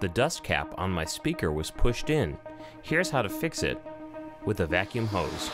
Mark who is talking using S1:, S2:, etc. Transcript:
S1: The dust cap on my speaker was pushed in. Here's how to fix it with a vacuum hose.